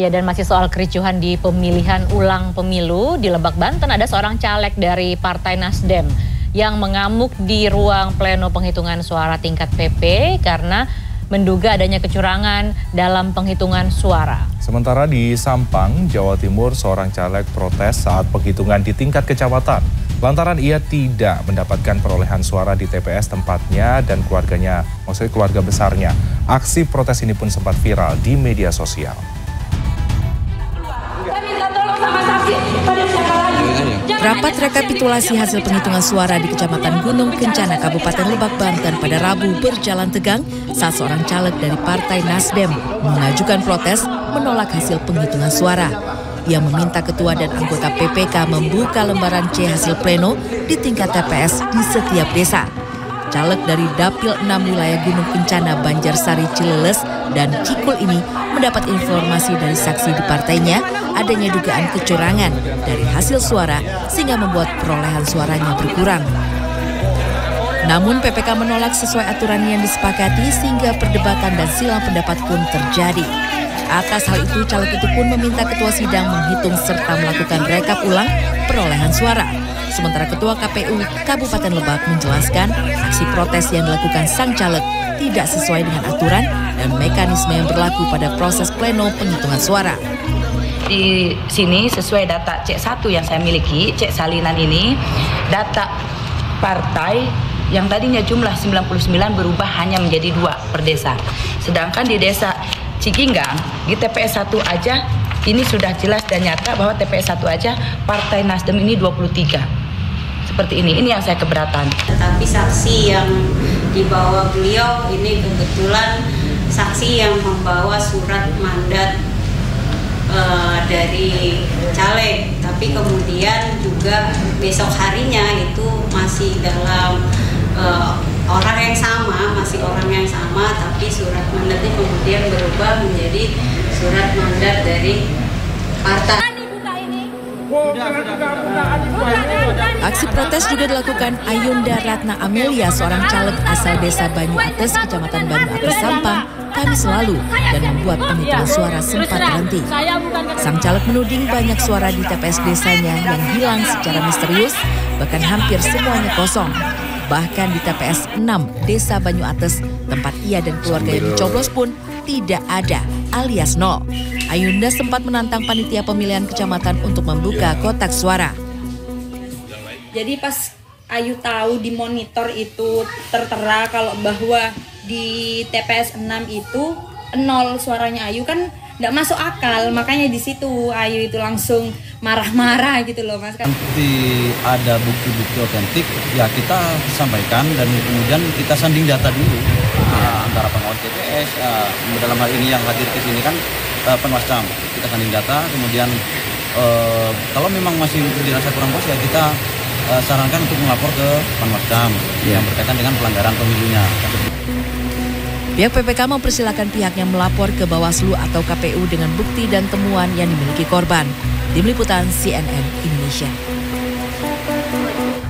Ya dan masih soal kericuhan di pemilihan ulang pemilu di Lebak Banten ada seorang caleg dari Partai Nasdem yang mengamuk di ruang pleno penghitungan suara tingkat PP karena menduga adanya kecurangan dalam penghitungan suara. Sementara di Sampang, Jawa Timur, seorang caleg protes saat penghitungan di tingkat kecamatan lantaran ia tidak mendapatkan perolehan suara di TPS tempatnya dan keluarganya, maksudnya keluarga besarnya. Aksi protes ini pun sempat viral di media sosial. Rapat rekapitulasi hasil penghitungan suara di Kecamatan Gunung Kencana, Kabupaten Lebak, Banten pada Rabu berjalan tegang saat seorang caleg dari Partai Nasdem mengajukan protes menolak hasil penghitungan suara. Ia meminta ketua dan anggota PPK membuka lembaran C hasil pleno di tingkat TPS di setiap desa caleg dari Dapil 6 wilayah Gunung Kencana, Banjarsari, Cileles, dan Cikul ini mendapat informasi dari saksi di partainya adanya dugaan kecurangan dari hasil suara sehingga membuat perolehan suaranya berkurang. Namun PPK menolak sesuai aturan yang disepakati sehingga perdebatan dan silang pendapat pun terjadi. Atas hal itu, caleg itu pun meminta ketua sidang menghitung serta melakukan rekap ulang perolehan suara. Sementara Ketua KPU Kabupaten Lebak menjelaskan aksi protes yang dilakukan sang caleg tidak sesuai dengan aturan dan mekanisme yang berlaku pada proses pleno penghitungan suara. Di sini sesuai data C1 yang saya miliki, cek salinan ini, data partai yang tadinya jumlah 99 berubah hanya menjadi dua per desa. Sedangkan di desa Cikinggang, di TPS 1 aja ini sudah jelas dan nyata bahwa TPS 1 aja Partai Nasdem ini 23 seperti ini. Ini yang saya keberatan. Tetapi saksi yang dibawa beliau ini kebetulan saksi yang membawa surat mandat uh, dari caleg, tapi kemudian juga besok harinya itu masih dalam uh, orang yang sama, masih orang yang sama, tapi surat mandatnya kemudian berubah menjadi surat mandat dari partai. Aksi protes juga dilakukan Ayunda Ratna Amelia, seorang caleg asal desa Banyu Ates, kecamatan Banyu Ates, Sampang, Kamis lalu dan membuat penghitungan suara sempat terhenti. Sang caleg menuding banyak suara di TPS desanya yang hilang secara misterius, bahkan hampir semuanya kosong. Bahkan di TPS 6 Desa Banyu Ates, tempat ia dan keluarga yang dicoblos pun tidak ada alias nol. Ayunda sempat menantang panitia pemilihan kecamatan untuk membuka kotak suara. Jadi pas Ayu tahu di monitor itu tertera kalau bahwa di TPS 6 itu nol suaranya Ayu kan nggak masuk akal. Makanya di situ Ayu itu langsung marah-marah gitu loh mas. Nanti ada bukti-bukti otentik ya kita sampaikan dan kemudian kita sanding data dulu uh, antara pengawas TPS uh, dalam hal ini yang hadir ke sini kan uh, penwascam kita sanding data kemudian uh, kalau memang masih dirasa kurang puas ya kita uh, sarankan untuk melapor ke panwascam yeah. yang berkaitan dengan pelanggaran pemilunya. Pihak PPK mempersilahkan pihaknya melapor ke Bawaslu atau KPU dengan bukti dan temuan yang dimiliki korban. Tim Liputan CNN Indonesia.